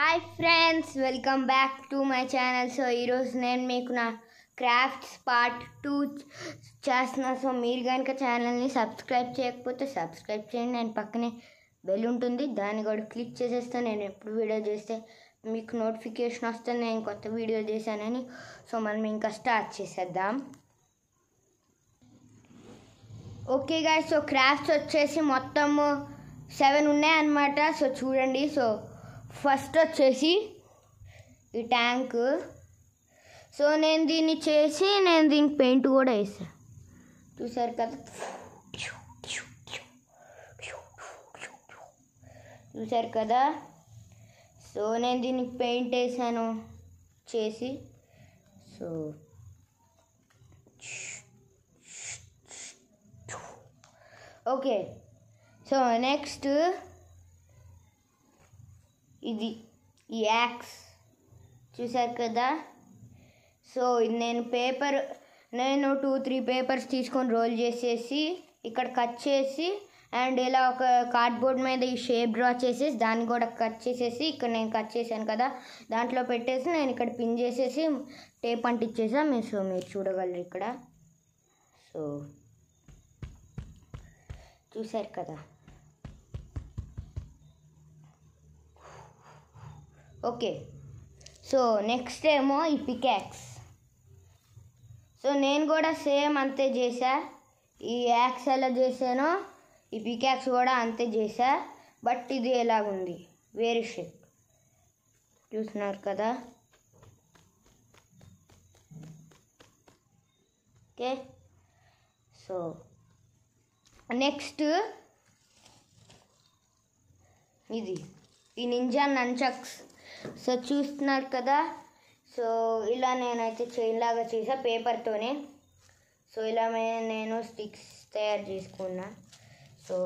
Hi friends welcome back to my channel. So ఈరోజు నేను మీకు నా క్రాఫ్ట్స్ పార్ట్ టూ చేస్తున్నా. సో మీరు కనుక ఛానల్ని సబ్స్క్రైబ్ చేయకపోతే సబ్స్క్రైబ్ చేయండి. నేను పక్కనే బెల్ ఉంటుంది దాన్ని కూడా క్లిక్ చేసేస్తే నేను ఎప్పుడు వీడియో చేస్తే మీకు నోటిఫికేషన్ వస్తుంది. నేను కొత్త వీడియో చేశానని. సో మనం ఇంకా స్టార్ట్ చేసేద్దాం. ఓకే గాయ సో క్రాఫ్ట్స్ వచ్చేసి మొత్తము సెవెన్ ఉన్నాయన్నమాట. సో చూడండి. సో ఫస్ట్ వచ్చేసి ఈ ట్యాంక్. సో నేను దీన్ని చేసి నేను దీనికి పెయింట్ కూడా వేసాను చూసారు కదా? చూసారు కదా? సో నేను దీనికి పెయింట్ వేసాను. చేసి సో. ఓకే. సో నెక్స్ట్ ఇది యాక్స్. చూసారు కదా? సో ఇది నేను పేపర్ నేను టూ త్రీ పేపర్స్ తీసుకొని రోల్ చేసేసి ఇక్కడ కట్ చేసి అండ్ ఇలా ఒక కార్డ్బోర్డ్ మీద ఈ షేప్ డ్రా చేసేసి దాన్ని కూడా కట్ చేసేసి ఇక్కడ నేను కట్ చేశాను కదా? దాంట్లో పెట్టేసి నేను ఇక్కడ పిన్ చేసేసి టేప్ అంటిచ్చేసా. మీరు సో మీరు చూడగలరు ఇక్కడ. సో చూశారు కదా? ఓకే సో నెక్స్ట్ ఏమో ఈ పికాక్స్ సో నేను కూడా సేమ్ అంతే చేశా. ఈ యాక్స్ ఎలా చేశానో ఈ పికాక్స్ కూడా అంతే చేశా. బట్ ఇది ఎలాగుంది? వేరే షేప్ చూస్తున్నారు కదా? ఓకే సో నెక్స్ట్ ఇది. ఈ నింజా నంచక్స్ సో చూస్తున్నారు కదా. సో ఇలా నేనైతే చైన్ లాగా చేసా పేపర్తోనే సో ఇలా నేను స్టిక్స్ తయారు చేసుకున్నా. సో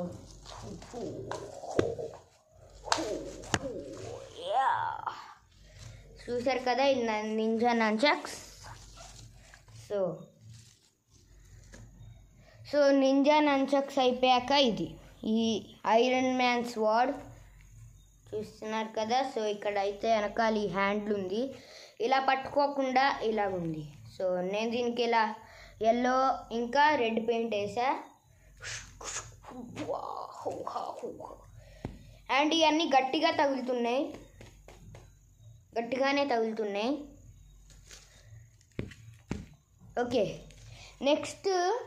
చూసారు కదా ఇది ninja nunchucks so so ninja nunchucks అయిపోయాక ఇది ఈ ఐరన్ మ్యాన్ స్వాడ్ చూస్తున్నారు కదా. సో ఇక్కడ అయితే వెనకాల ఈ హ్యాండ్లు ఉంది. ఇలా పట్టుకోకుండా ఇలా ఉంది. సో నేను దీనికి ఇలా ఎల్లో ఇంకా రెడ్ పెయింట్ వేసా. అండ్ ఇవన్నీ గట్టిగా తగులుతున్నాయి. గట్టిగానే తగులుతున్నాయి. ఓకే. నెక్స్ట్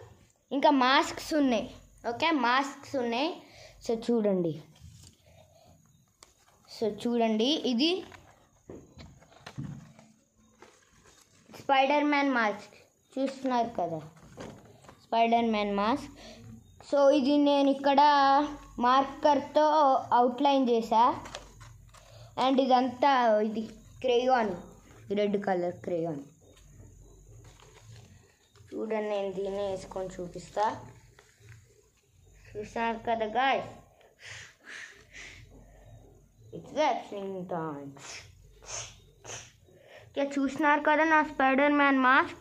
ఇంకా మాస్క్స్ ఉన్నాయి. ఓకే మాస్క్స్ ఉన్నాయి. సో చూడండి. సో చూడండి ఇది స్పైడర్ మ్యాన్ మాస్క్. చూస్తున్నారు కదా స్పైడర్ మ్యాన్ మాస్క్. సో ఇది నేను ఇక్కడ మార్కర్తో అవుట్లైన్ చేశా. అండ్ ఇదంతా ఇది క్రేయాన్ రెడ్ కలర్ క్రేయాన్. చూడండి నేను దీన్ని వేసుకొని చూపిస్తా. చూసారు కదా గాయ్ ఇట్స్ యాక్షన్ టైం ఇక చూసినారు కదా నా స్పైడర్ మ్యాన్ మాస్క్